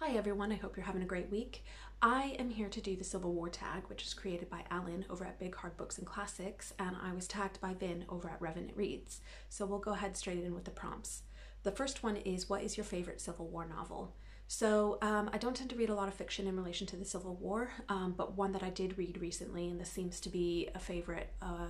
Hi everyone, I hope you're having a great week. I am here to do the Civil War tag, which is created by Allen over at Big Hard Books and Classics, and I was tagged by Vin over at Revenant Reads. So we'll go ahead straight in with the prompts. The first one is What is your favorite Civil War novel? So um, I don't tend to read a lot of fiction in relation to the Civil War, um, but one that I did read recently, and this seems to be a favorite uh,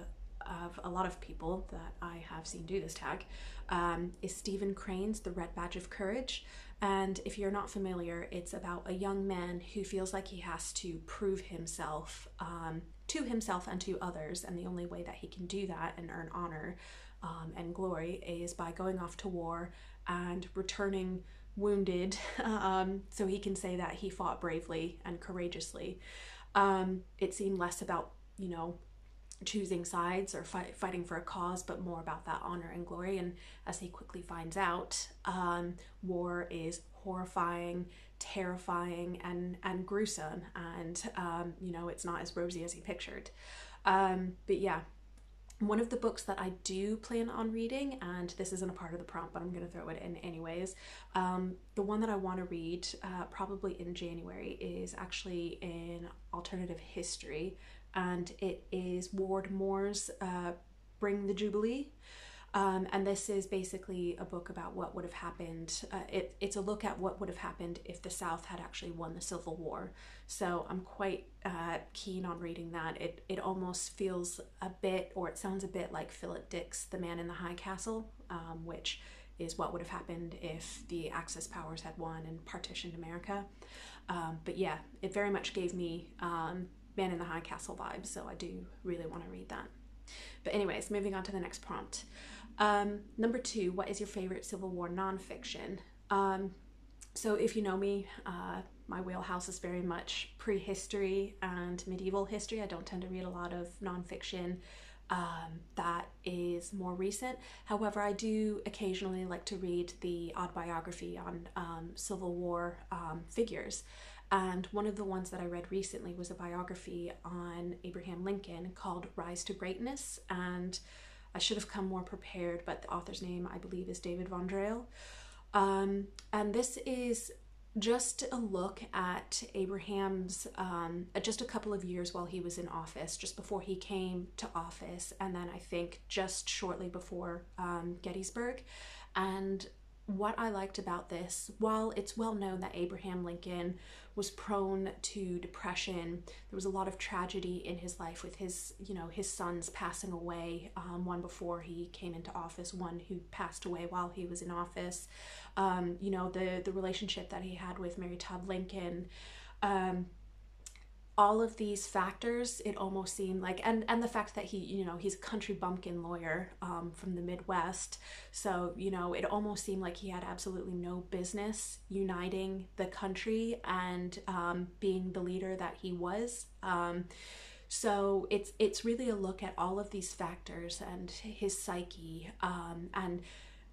of a lot of people that I have seen do this tag, um, is Stephen Crane's The Red Badge of Courage. And if you're not familiar, it's about a young man who feels like he has to prove himself um, to himself and to others. And the only way that he can do that and earn honor um, and glory is by going off to war and returning wounded um, so he can say that he fought bravely and courageously. Um, it seemed less about, you know, choosing sides or fight, fighting for a cause, but more about that honor and glory. And as he quickly finds out, um, war is horrifying, terrifying, and and gruesome. And um, you know, it's not as rosy as he pictured. Um, but yeah. One of the books that I do plan on reading, and this isn't a part of the prompt, but I'm going to throw it in anyways. Um, the one that I want to read, uh, probably in January, is actually in alternative history and it is Ward Moore's uh, Bring the Jubilee. Um, and this is basically a book about what would have happened. Uh, it, it's a look at what would have happened if the South had actually won the Civil War. So I'm quite uh, keen on reading that. It, it almost feels a bit, or it sounds a bit like Philip Dick's The Man in the High Castle, um, which is what would have happened if the Axis powers had won and partitioned America. Um, but yeah, it very much gave me um, Man in the High Castle vibes, so I do really want to read that. But, anyways, moving on to the next prompt. Um, number two, what is your favorite Civil War nonfiction? Um, so, if you know me, uh, my wheelhouse is very much prehistory and medieval history. I don't tend to read a lot of nonfiction um, that is more recent. However, I do occasionally like to read the odd biography on um, Civil War um, figures. And one of the ones that I read recently was a biography on Abraham Lincoln called Rise to Greatness. And I should have come more prepared, but the author's name, I believe, is David von Drehle. Um, and this is just a look at Abraham's, um, just a couple of years while he was in office, just before he came to office, and then I think just shortly before um, Gettysburg. And what I liked about this, while it's well known that Abraham Lincoln was prone to depression, there was a lot of tragedy in his life with his, you know, his sons passing away. Um, one before he came into office, one who passed away while he was in office. Um, you know, the the relationship that he had with Mary Todd Lincoln. Um, all of these factors it almost seemed like and and the fact that he you know he's a country bumpkin lawyer um, from the midwest. So you know it almost seemed like he had absolutely no business uniting the country and um, being the leader that he was. Um, so it's it's really a look at all of these factors and his psyche um, and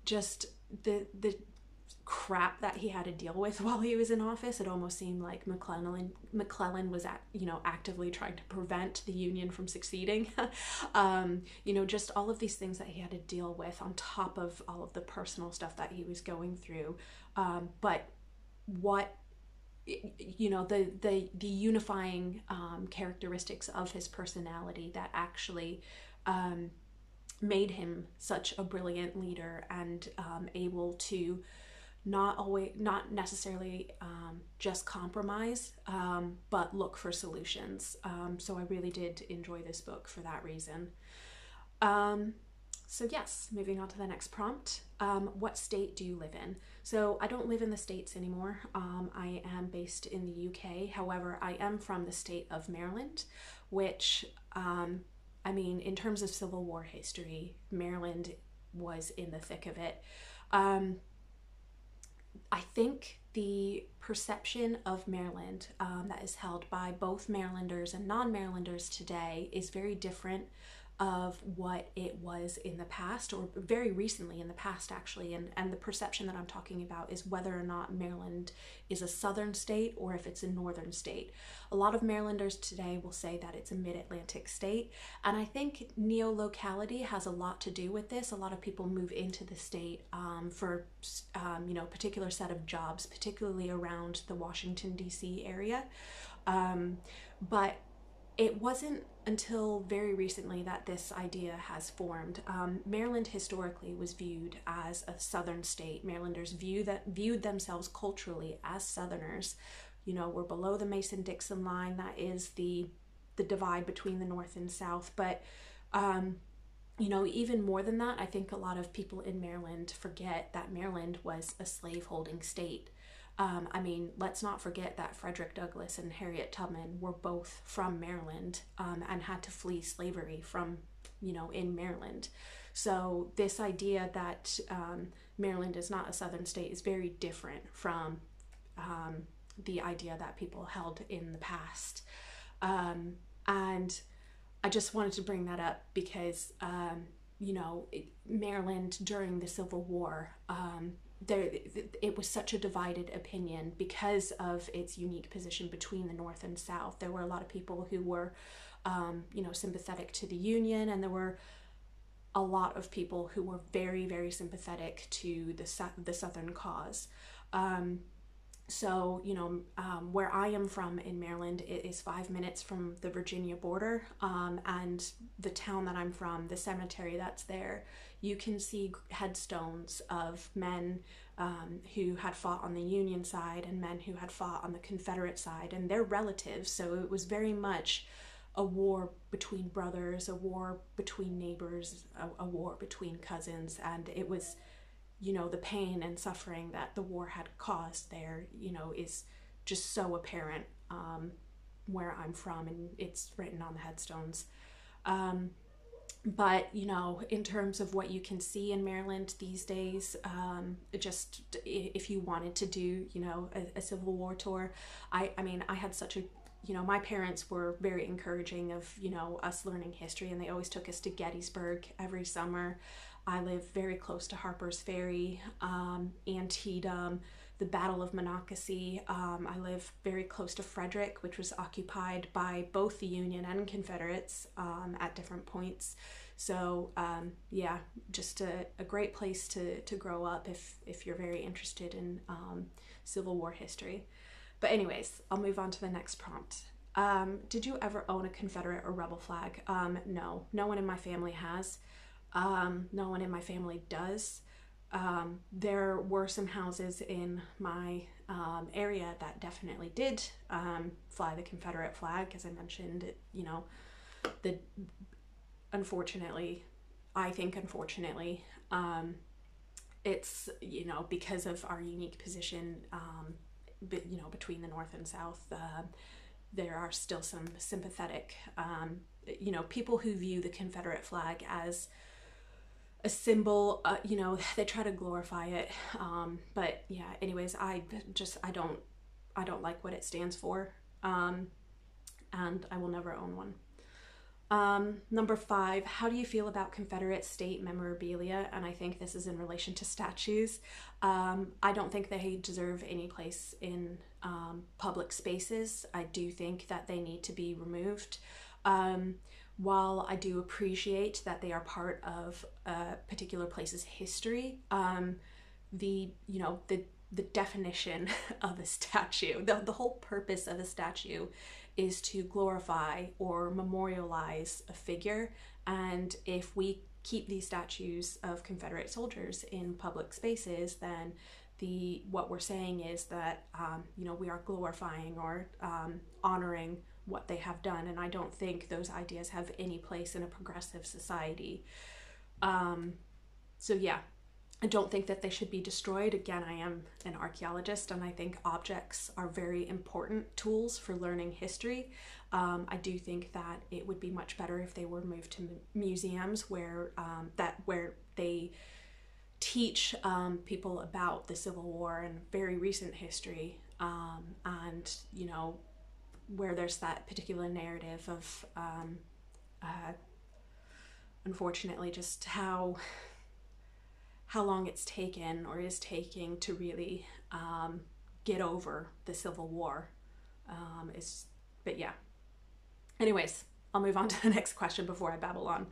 just the the crap that he had to deal with while he was in office. It almost seemed like McClellan McClellan was at, you know actively trying to prevent the Union from succeeding. um, you know, just all of these things that he had to deal with on top of all of the personal stuff that he was going through. Um, but what you know the the the unifying um, characteristics of his personality that actually um, made him such a brilliant leader and um, able to not always not necessarily um, just compromise um, but look for solutions. Um, so i really did enjoy this book for that reason. Um, so yes moving on to the next prompt. Um, what state do you live in? So i don't live in the states anymore. Um, i am based in the uk however i am from the state of maryland which i mean in terms of civil war history maryland was in the thick of it I think the perception of Maryland um, that is held by both Marylanders and non Marylanders today is very different of what it was in the past or very recently in the past actually and and the perception that I'm talking about is whether or not Maryland is a southern state or if it's a northern state. A lot of Marylanders today will say that it's a mid-Atlantic state and I think neo-locality has a lot to do with this. A lot of people move into the state um, for um, you know particular set of jobs, particularly around the Washington D.C. area. Um, but it wasn't until very recently that this idea has formed. Um, Maryland historically was viewed as a southern state. Marylanders view that viewed themselves culturally as southerners. You know, we're below the Mason-Dixon line. That is the the divide between the north and south. But um, you know, even more than that, I think a lot of people in Maryland forget that Maryland was a slave-holding state. Um, I mean, let's not forget that Frederick Douglass and Harriet Tubman were both from Maryland um, and had to flee slavery from, you know, in Maryland. So this idea that um, Maryland is not a southern state is very different from um, the idea that people held in the past. Um, and I just wanted to bring that up because, um, you know, Maryland during the Civil War, there it was such a divided opinion because of its unique position between the north and south. There were a lot of people who were um, you know sympathetic to the union and there were a lot of people who were very very sympathetic to the the southern cause. Um, so you know um, where i am from in maryland it is five minutes from the virginia border um, and the town that i'm from the cemetery that's there you can see headstones of men um, who had fought on the union side and men who had fought on the confederate side and they're relatives so it was very much a war between brothers a war between neighbors a, a war between cousins and it was you know, the pain and suffering that the war had caused there, you know, is just so apparent um, where I'm from, and it's written on the headstones. Um, but you know, in terms of what you can see in Maryland these days, um, just if you wanted to do, you know, a, a Civil War tour, I, I mean, I had such a you know, my parents were very encouraging of, you know, us learning history and they always took us to Gettysburg every summer. I live very close to Harper's Ferry, um, Antietam, the Battle of Monocacy. Um, I live very close to Frederick, which was occupied by both the Union and Confederates um, at different points. So um, yeah, just a, a, great place to, to grow up if, if you're very interested in um, Civil War history. But anyways, I'll move on to the next prompt. Um, did you ever own a Confederate or rebel flag? no, no one in my family has. Um, no one in my family does. Um, there were some houses in my um, area that definitely did um, fly the Confederate flag, as I mentioned. You know, the unfortunately, I think unfortunately, um, it's you know because of our unique position, um, you know, between the North and South. Uh, there are still some sympathetic, you know, people who view the Confederate flag as a symbol uh, you know they try to glorify it um, but yeah anyways i just i don't i don't like what it stands for um, and i will never own one. Um, number five how do you feel about confederate state memorabilia? And i think this is in relation to statues. Um, i don't think they deserve any place in um, public spaces. I do think that they need to be removed. Um, while I do appreciate that they are part of a particular place's history, um, the you know the the definition of a statue, the, the whole purpose of a statue is to glorify or memorialize a figure. And if we keep these statues of Confederate soldiers in public spaces, then the what we're saying is that um, you know we are glorifying or um, honoring what they have done. And I don't think those ideas have any place in a progressive society. Um, so, yeah, I don't think that they should be destroyed. Again, I am an archaeologist and I think objects are very important tools for learning history. Um, I do think that it would be much better if they were moved to museums where um, that where they teach um, people about the Civil War and very recent history um, and you know where there's that particular narrative of um, uh, unfortunately just how how long it's taken or is taking to really um, get over the Civil War. Um, is but yeah. Anyways, I'll move on to the next question before I babble on.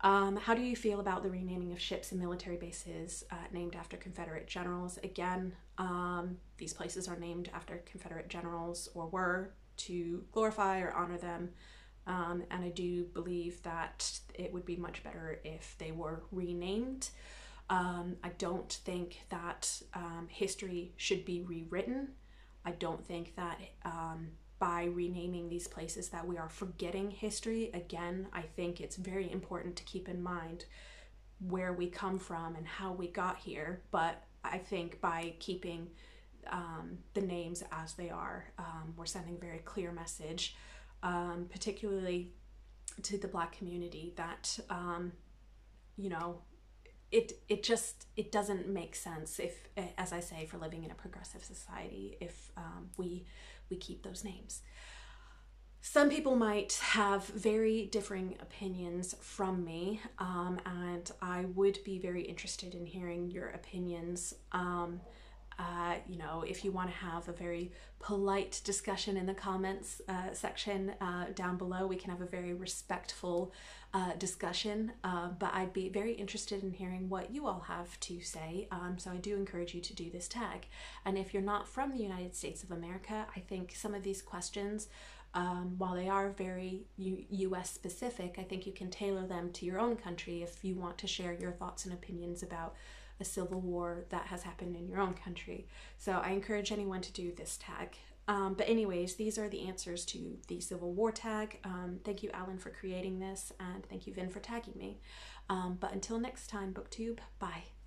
Um, how do you feel about the renaming of ships and military bases uh, named after Confederate generals? Again, um, these places are named after Confederate generals or were to glorify or honor them. Um, and I do believe that it would be much better if they were renamed. Um, I don't think that um, history should be rewritten. I don't think that um, by renaming these places that we are forgetting history. Again, I think it's very important to keep in mind where we come from and how we got here. But I think by keeping um, the names as they are, um, we're sending a very clear message, um, particularly to the Black community, that um, you know it it just it doesn't make sense if as i say for living in a progressive society if um, we we keep those names. Some people might have very differing opinions from me um, and i would be very interested in hearing your opinions um, uh, you know, if you want to have a very polite discussion in the comments uh, section uh, down below, we can have a very respectful uh, discussion. Uh, but I'd be very interested in hearing what you all have to say. Um, so I do encourage you to do this tag. And if you're not from the United States of America, I think some of these questions um, while they are very U- US specific, I think you can tailor them to your own country if you want to share your thoughts and opinions about a civil war that has happened in your own country. So I encourage anyone to do this tag. Um, but, anyways, these are the answers to the Civil War tag. Um, thank you, Allen, for creating this, and thank you, Vin, for tagging me. Um, but until next time, BookTube, bye.